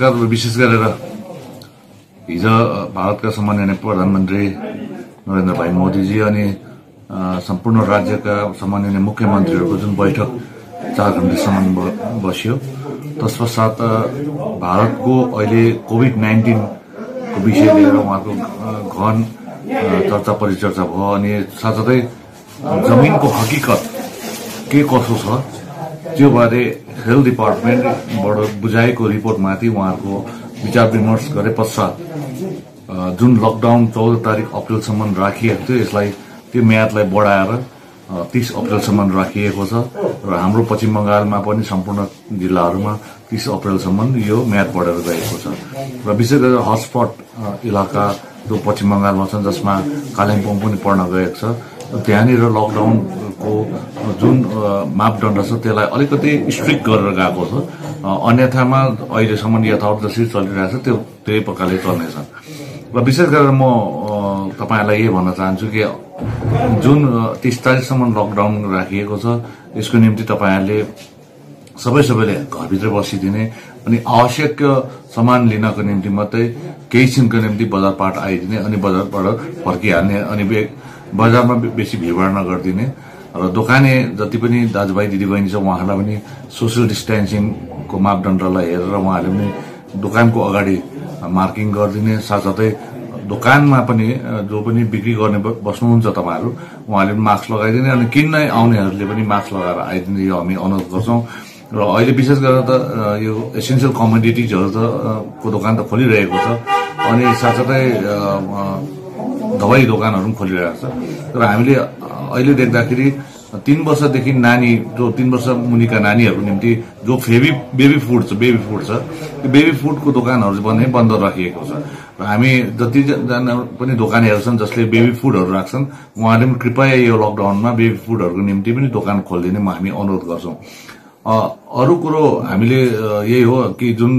नमस्कार विशेष गरेर हिजो भारतका सम्माननीय प्रधानमन्त्री नरेन्द्र भाइ मोदीजी अनि सम्पूर्ण राज्यका सम्माननीय मुख्यमन्त्रीहरूको जुन बैठक चार घन्टासम्म बस्यो तत्पश्चात भारतको अहिले कोभिड नाइन्टिनको विषय लिएर उहाँको अ, चर्चा परिचर्चा भयो अनि साथसाथै जमिनको हकिकत के कसो छ त्यो बारे हेल्थ डिपार्टमेन्टबाट बुझाएको रिपोर्टमाथि उहाँहरूको विचार विमर्श गरे पश्चात जुन लकडाउन चौध तारिक अप्रेलसम्म राखिएको थियो यसलाई त्यो म्यादलाई बढाएर तिस अप्रेलसम्म राखिएको छ र हाम्रो पश्चिम बङ्गालमा पनि सम्पूर्ण जिल्लाहरूमा तिस अप्रेलसम्म यो म्याद बढेर गएको छ। र विशेष गरेर हटस्पट इलाका जो पश्चिम बङ्गालमा छन् जसमा कालिम्पोङ पनि पर्न गएको छ त्यहाँनिर लकडाउनको जुन मापदण्ड छ त्यसलाई अलिकति स्ट्रिक्ट गरेर गएको छ। अन्यथामा अहिलेसम्म यथावत जसरी चलिरहेको छ त्यो त्यही प्रकारले चल्नेछ। र विशेष गरेर म तपाईँहरूलाई यही भन्न चाहन्छु कि जुन तिस तारिकसम्म लकडाउन राखिएको छ यसको निम्ति तपाईँहरूले सबै सबैले घरभित्र बसिदिने अनि आवश्यक सामान लिनको निम्ति मात्रै केही छिनको निम्ति बजारपाट आइदिने अनि बजारबाट फर्किहाल्ने अनि बजारमा बेसी भिडभाड नगरिदिने। र दोकाने जति पनि दाजुभाइ दिदीबहिनी छ उहाँहरूलाई पनि सोसियल डिस्टेन्सिङको मापदण्डलाई हेरेर उहाँहरूले पनि दोकानको अगाडि मार्किङ गरिदिने साथसाथै दोकानमा पनि जो पनि बिक्री गर्ने बस्नुहुन्छ तपाईँहरू उहाँले पनि मास्क लगाइदिने अनि किन्नै आउनेहरूले पनि मास्क लगाएर आइदिने यो हामी अनुरोध गर्छौँ। र अहिले विशेष गरेर त यो एसेन्सियल कमोडिटिजहरू त को दोकान त खोलिरहेको छ अनि साथसाथै दवाई दोकानहरू पनि खोलिरहेको छ। तर हामीले अहिले देख्दाखेरि तीन वर्षदेखि नानी जो तीन वर्ष मुनिका नानीहरूको निम्ति जो फेबी बेबी फुड छ बेबी फुड छ त्यो बेबी फुडको दोकानहरू भने बन्द राखिएको छ। र हामी जतिजना पनि दोकानेहरू छन् जसले बेबी फुडहरू राख्छन् उहाँले पनि कृपया यो लकडाउनमा बेबी फुडहरूको निम्ति पनि दोकान खोलिदिने हामी अनुरोध गर्छौँ। अरू कुरो हामीले यही हो कि जुन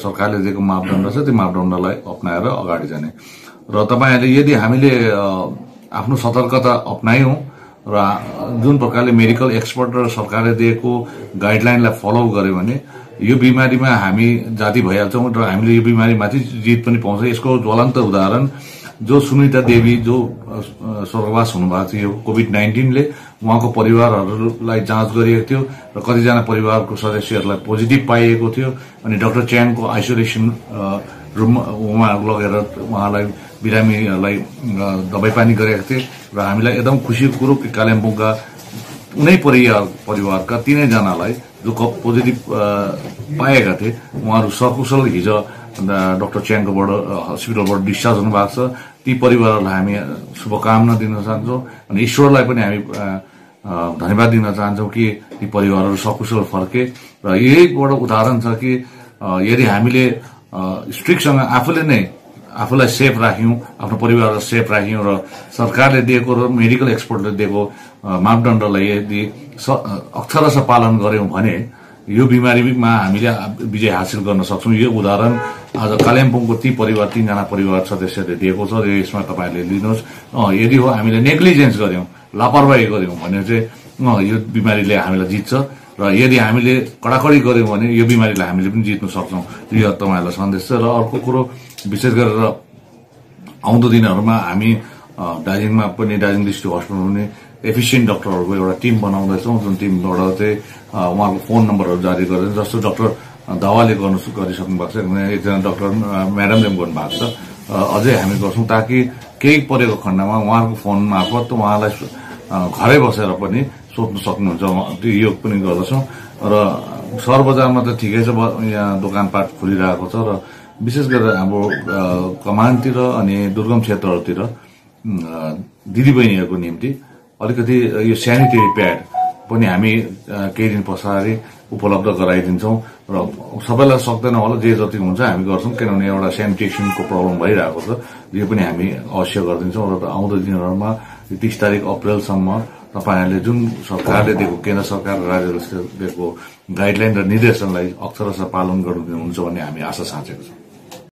सरकारले दिएको मापदण्ड छ त्यो मापदण्डलाई अप्नाएर अगाडि जाने। र तपाईँहरूले यदि हामीले आफ्नो सतर्कता अप्नायौँ र जुन प्रकारले मेडिकल एक्सपर्ट र सरकारले दिएको गाइडलाइनलाई फलो गर्यो भने यो बिमारीमा हामी जाति भइहाल्छौँ र हामीले यो बिमारीमाथि जित पनि पाउँछ। यसको ज्वलन्त उदाहरण जो सुनिता देवी जो स्वर्गवास हुनुभएको थियो कोभिड नाइन्टिनले उहाँको परिवारहरूलाई जाँच गरिएको थियो र कतिजना परिवारको सदस्यहरूलाई पोजिटिभ पाइएको थियो अनि डाक्टर च्याङको आइसोलेसन रुममा उहाँहरू लगेर उहाँलाई बिरामीहरूलाई दबाई पानी गरेका थिए। र हामीलाई एकदम खुसीको कुरो कि कालिम्पोङका उनै परिवार परिवारका तिनैजनालाई जो क- पोजिटिभ पाएका थिए उहाँहरू सकुशल हिजो डाक्टर च्याङकोबाट हस्पिटलबाट डिस्चार्ज हुनुभएको छ ती परिवारहरूलाई हामी शुभकामना दिन चाहन्छौँ अनि ईश्वरलाई पनि हामी धन्यवाद दिन चाहन्छौँ कि ती परिवारहरू सकुशल फर्के र यहीबाट उदाहरण छ कि यदि हामीले स्ट्रिक्टसँग आफूले नै आफूलाई सेफ राख्यौँ आफ्नो परिवारलाई सेफ राख्यौँ र सरकारले दिएको र मेडिकल एक्सपर्टले दिएको मापदण्डलाई यदि स- अक्षरश पालन गर्यौँ भने यो बिमारीमा हामीले विजय हासिल गर्न सक्छौँ। यो उदाहरण आज कालिम्पोङको ती परिवार तीनजना परिवार सदस्यले दिएको छ र यसमा तपाईँहरूले लिनुहोस्। यदि हो हामीले नेग्लिजेन्स गर्यौँ लापरवाही गर्यौँ भने चाहिँ यो बिमारीले हामीलाई जित्छ। र यदि हामीले कडाकडी गर्यौँ भने यो बिमारीलाई हामीले पनि जित्न सक्छौँ। यो तपाईँहरूलाई सन्देश छ र अर्को कुरो विशेष गरेर आउँदो दिनहरूमा हामी दार्जिलिङमा पनि दार्जिलिङ डिस्ट्रिक्ट हस्पिटलमा पनि एफिसियन्ट डक्टरहरूको एउटा टिम बनाउँदैछौँ। जुन टिमबाट चाहिँ उहाँको फोन नम्बरहरू जारी गरेर जस्तो डक्टर दावाले गर्नु गरिसक्नु भएको छ एकजना डक्टर म्याडमले पनि गर्नुभएको छ। अझै हामी गर्छौँ ताकि केही परेको खण्डमा उहाँहरूको फोन मार्फत उहाँलाई घरै बसेर पनि सोध्नु सक्नुहुन्छ त्यो योग पनि गर्दछौँ। र सहर बजारमा त ठिकै छ यहाँ दोकानपाट खोलिरहेको छ र विशेष गरेर हाम्रो कमानतिर अनि दुर्गम क्षेत्रहरूतिर दिदीबहिनीहरूको निम्ति अलिकति यो सेनिटरी प्याड पनि हामी केही दिन पछाडि उपलब्ध गराइदिन्छौँ र सबैलाई सक्दैन होला जे जति हुन्छ हामी गर्छौँ किनभने एउटा सेनिटेसनको प्रब्लम भइरहेको छ यो पनि हामी अवश्य गरिदिन्छौँ र आउँदो दिनहरूमा तिस तारिक अप्रेलसम्म तपाईँहरूले जुन सरकारले दिएको केन्द्र सरकार र राज्यले दिएको गाइडलाइन र निर्देशनलाई अक्षरशः पालन गर्नुहुन्छ भन्ने हामी आशा साँचेको छौँ।